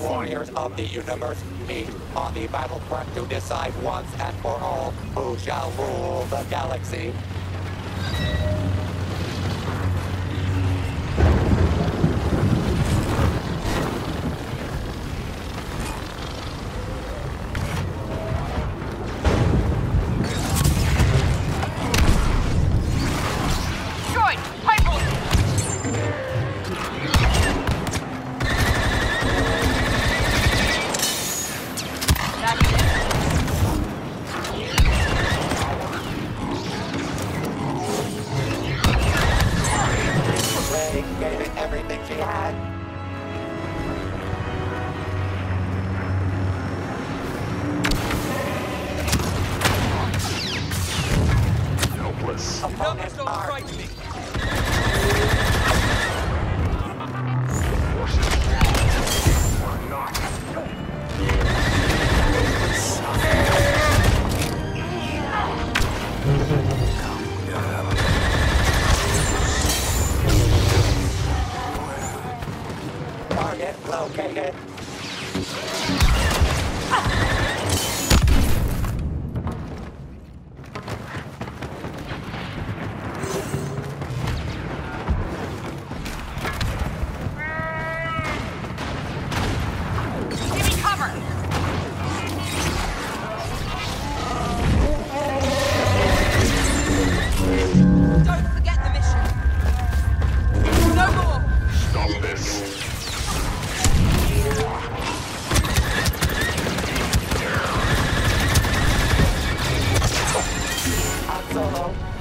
warriors of the universe meet on the battlefront to decide once and for all who shall rule the galaxy. Helpless. Opponents are Forces are not. target located.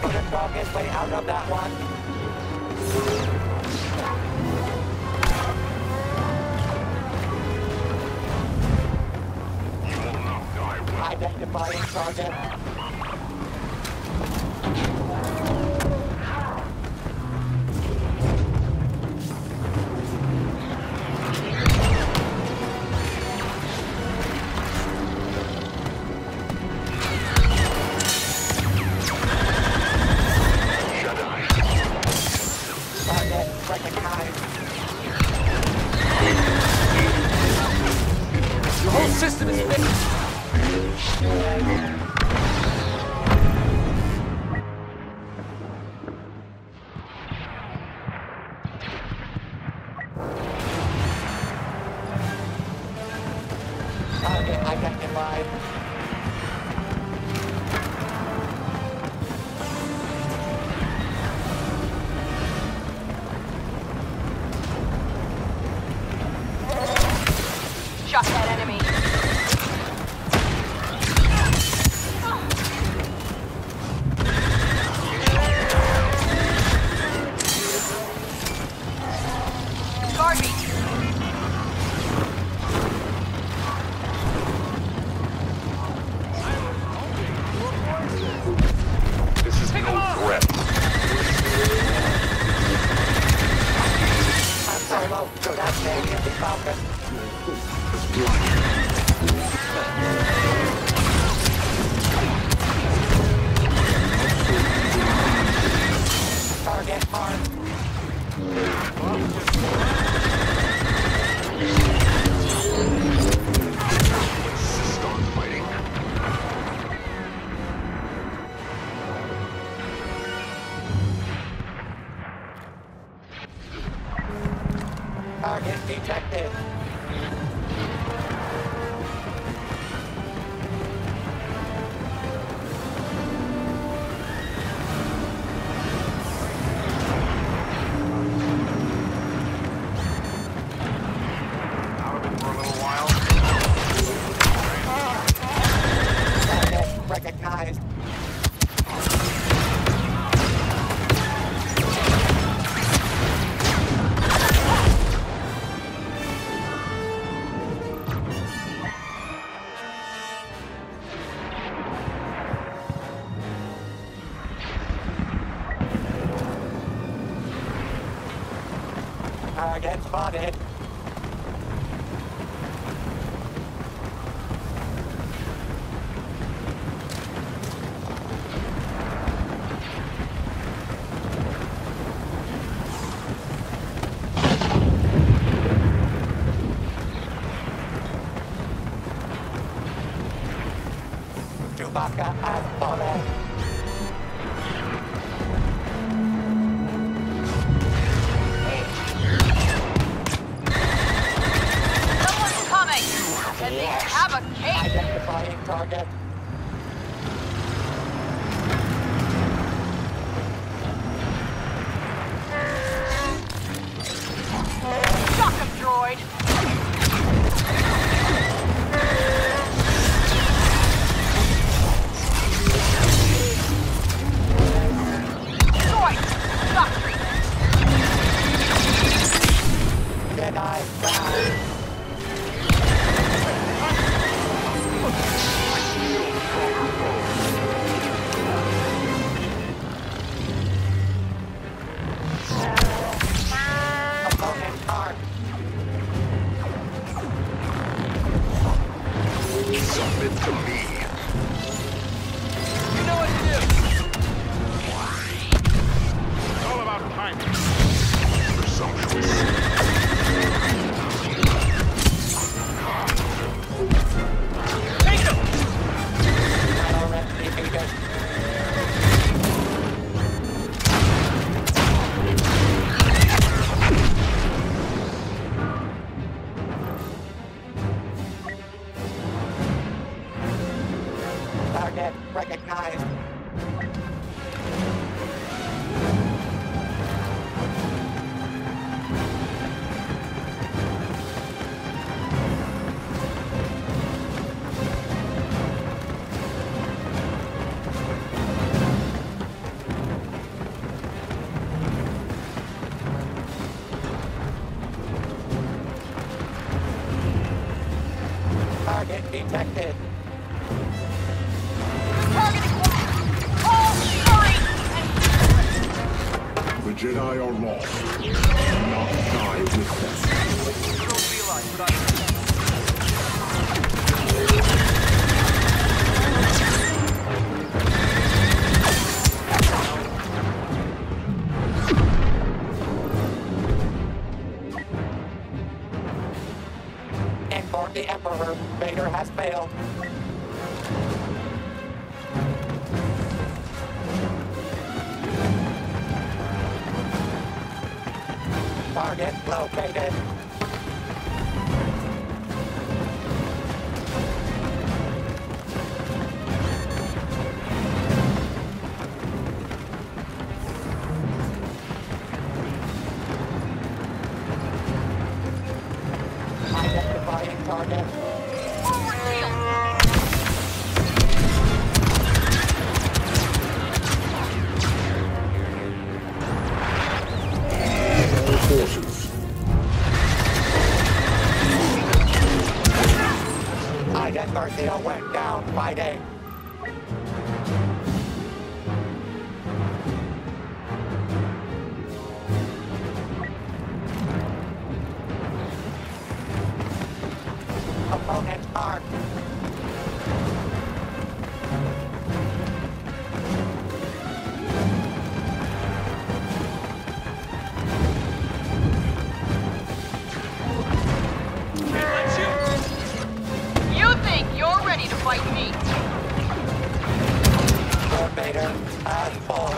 Talk his way out of that one. You will not die well. Identifying target. System is fixed. Target marked. Target spotted. Chewbacca has fallen. Roger. Shock him, droid! recognized. Target detected. Jedi are lost. Not die with them. You don't realize what I've Emperor, Vader has failed. Target located. later. I fall.